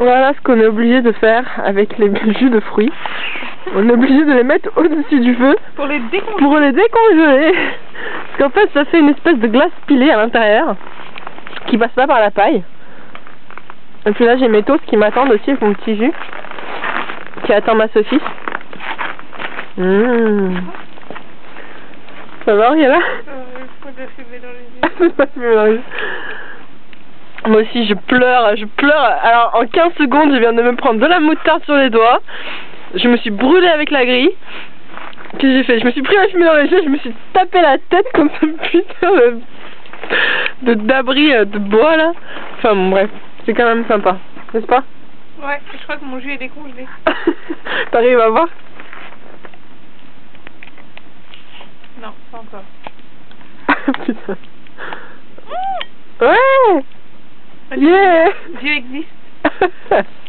Voilà ce qu'on est obligé de faire avec les jus de fruits. On est obligé de les mettre au-dessus du feu Pour les décongeler. pour les décongeler. Parce qu'en fait, ça fait une espèce de glace pilée à l'intérieur qui passe pas par la paille. Et puis là, j'ai mes toasts qui m'attendent aussi avec mon petit jus qui attend ma saucisse. Mmh. Ça va, Rihanna Euh, faut de la fumée dans les yeux. C'est pas mieux, là. Moi aussi, je pleure, je pleure. Alors, en 15 secondes, je viens de me prendre de la moutarde sur les doigts. Je me suis brûlée avec la grille. Qu'est-ce que j'ai fait? Je me suis pris la fumée dans les yeux, je me suis tapé la tête comme ce putain de, de d'abri euh, de bois là. Enfin bon, bref, c'est quand même sympa, n'est-ce pas? Ouais, je crois que mon jus est décongelé. T'arrives à voir? Non, pas encore. Putain. Ouais Yeah. Do you exist?